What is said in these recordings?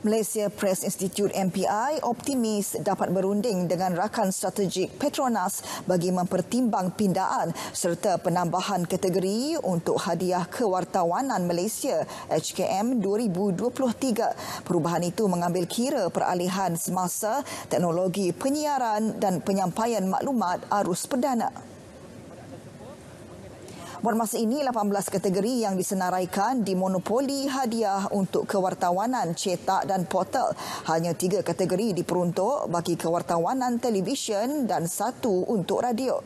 Malaysia Press Institute MPI optimis dapat berunding dengan rakan strategik Petronas bagi mempertimbang pindaan serta penambahan kategori untuk hadiah kewartawanan Malaysia HKM 2023. Perubahan itu mengambil kira peralihan semasa teknologi penyiaran dan penyampaian maklumat arus perdana. Buat masa ini, 18 kategori yang disenaraikan dimonopoli hadiah untuk kewartawanan cetak dan portal. Hanya tiga kategori diperuntuk bagi kewartawanan televisyen dan satu untuk radio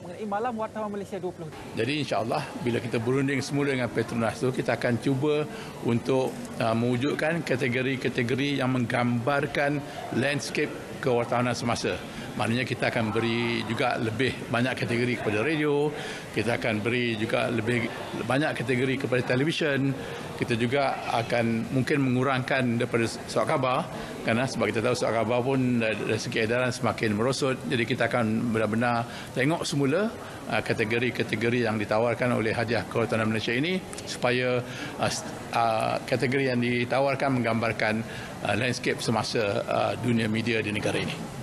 mengenai Malam Wartawan Malaysia 20. Jadi insya-Allah bila kita berunding semula dengan Petronas tu kita akan cuba untuk uh, mewujudkan kategori-kategori yang menggambarkan landscape kewartawanan semasa. Maknanya kita akan beri juga lebih banyak kategori kepada radio, kita akan beri juga lebih banyak kategori kepada televisyen, kita juga akan mungkin mengurangkan daripada surat khabar kerana sebab kita tahu surat khabar pun dari segi edaran semakin merosot jadi kita akan benar-benar tengok semula uh, kategori-kategori yang ditawarkan oleh hadiah kewartawanan Malaysia ini supaya uh, uh, kategori yang ditawarkan menggambarkan landscape semasa dunia media di negara ini.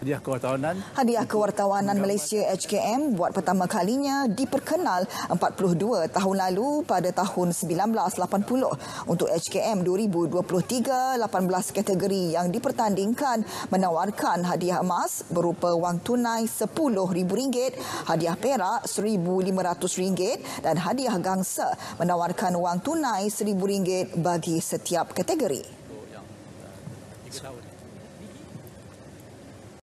Hadiah Kewartawanan. Hadiah Kewartawanan Malaysia HKM buat pertama kalinya diperkenal 42 tahun lalu pada tahun 1980. Untuk HKM 2023, 18 kategori yang dipertandingkan menawarkan hadiah emas berupa wang tunai RM10,000, hadiah perak RM1,500 dan hadiah gangsa menawarkan wang tunai RM1,000 bagi setiap kategori.